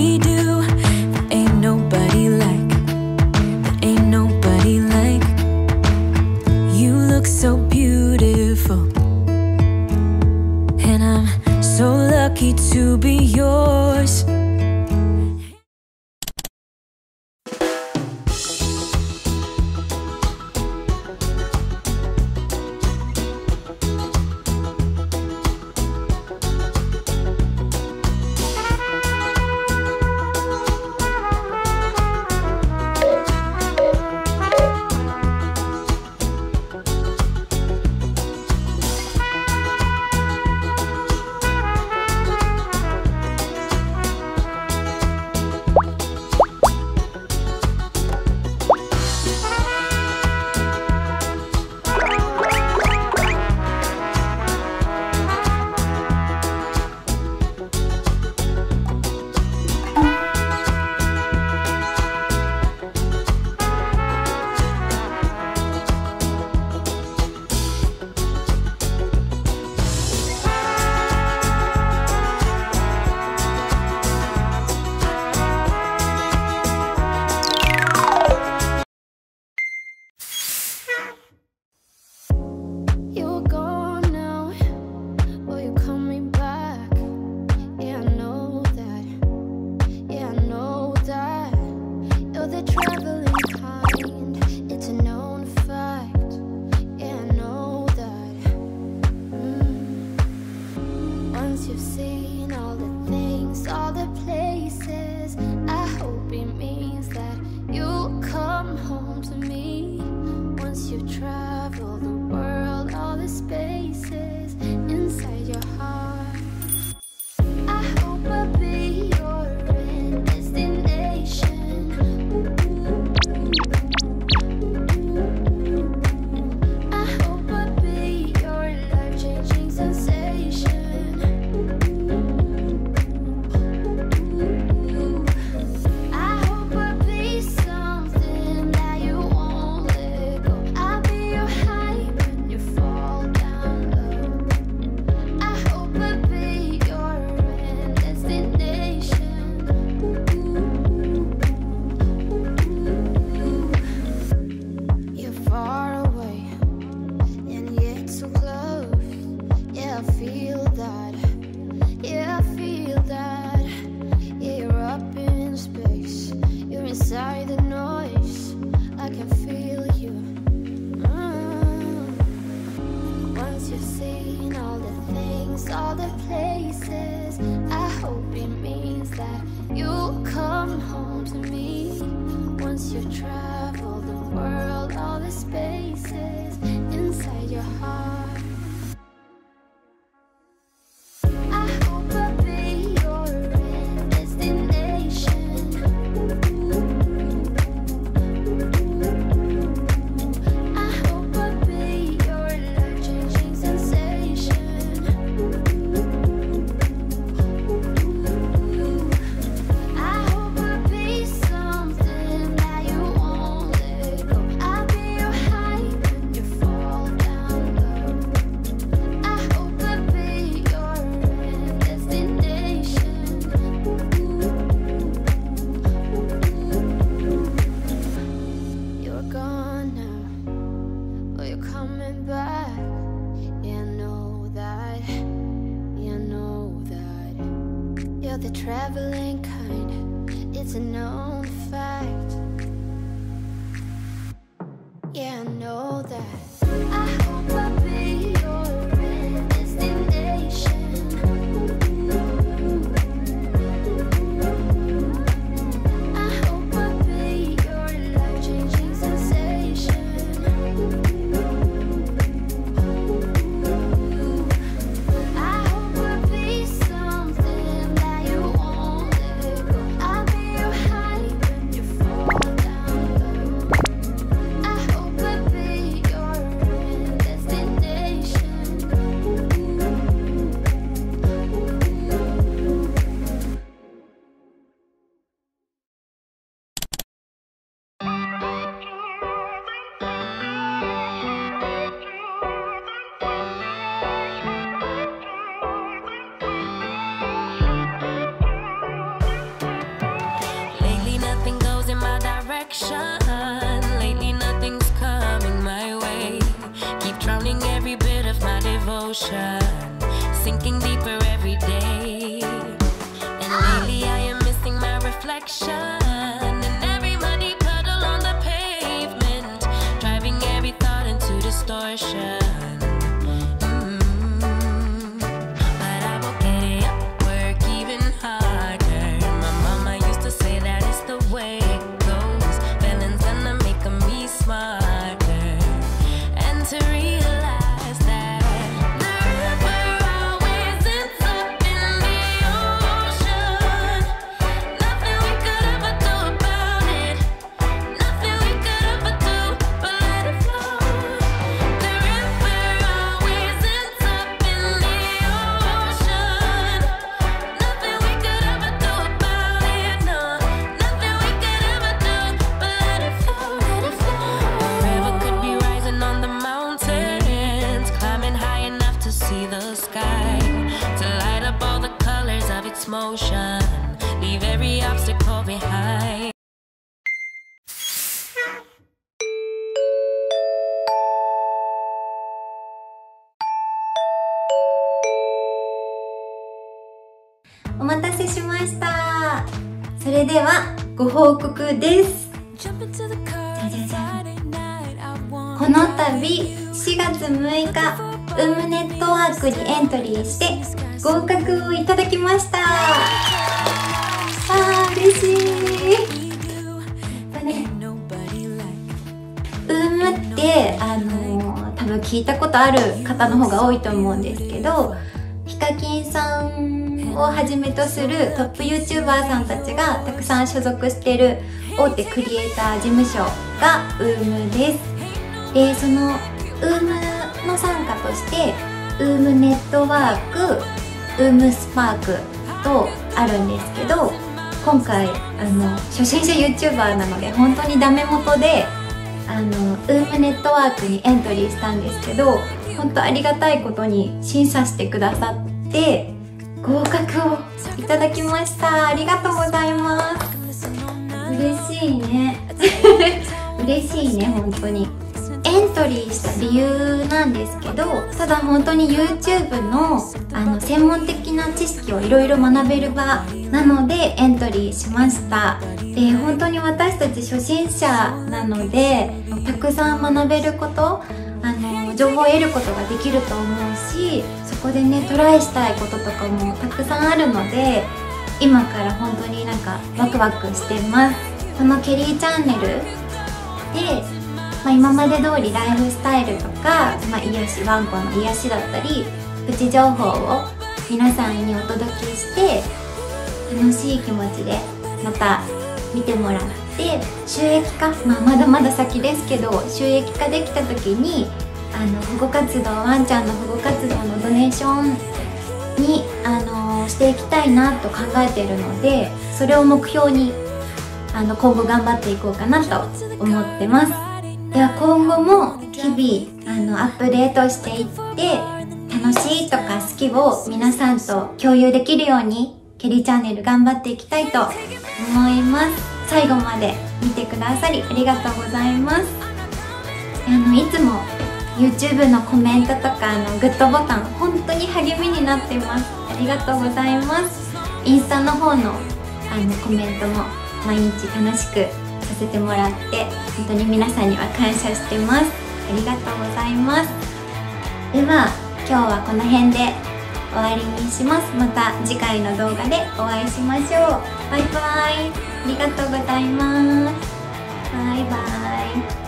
we do ain't nobody like ain't nobody like. You look so beautiful. And i'm so lucky to be yours. you try. Yeah, I know that. Sink looking deeper every day. And lately I am missing my reflection. Every muddy puddle on the pavement, driving every thought into distortion. ではご報告です。この度4月6日ウームネットワークにエントリーして合格をいただきました。あー嬉しい。ねウームってあの多分聞いたことある方の方が多いと思うんですけどヒカキンさんをはじめとするトップ YouTuber さんたちがたくさん所属している大手クリエイター事務所が UM です。でその UM の傘下として UM ネットワーク UM スパークとあるんですけど今回あの初心者 YouTuber なので本当にダメ元であの UM ネットワークにエントリーしたんですけど本当ありがたいことに審査してくださって合格をいただきました。ありがとうございます。嬉しいね。嬉しいね本当に。エントリーした理由なんですけどただ本当に YouTube のあの専門的な知識をいろいろ学べる場なのでエントリーしました。で本当に私たち初心者なのでたくさん学べることあの情報を得ることができると思うしこでねトライしたいこととかもたくさんあるので今から本当になんかワクワクしてます。このケリーチャンネルで、まあ、今まで通りライフスタイルとか、まあ、癒しワンコの癒しだったりプチ情報を皆さんにお届けして楽しい気持ちでまた見てもらって収益化、まあ、まだまだ先ですけど収益化できた時にあの保護活動ワンちゃんの保護活動のドネーションに、あのしていきたいなと考えているのでそれを目標にあの今後頑張っていこうかなと思ってます。では今後も日々あのアップデートしていって楽しいとか好きを皆さんと共有できるようにケリチャンネル頑張っていきたいと思います。最後まで見てくださりありがとうございます。あのいつも YouTube のコメントとかあのグッドボタン本当に励みになってます。ありがとうございます。インスタの方のあのコメントも毎日楽しくさせてもらって本当に皆さんには感謝してます。ありがとうございます。では今日はこの辺で終わりにします。また次回の動画でお会いしましょう。バイバイ。ありがとうございます。バイバイ。